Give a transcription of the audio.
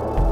you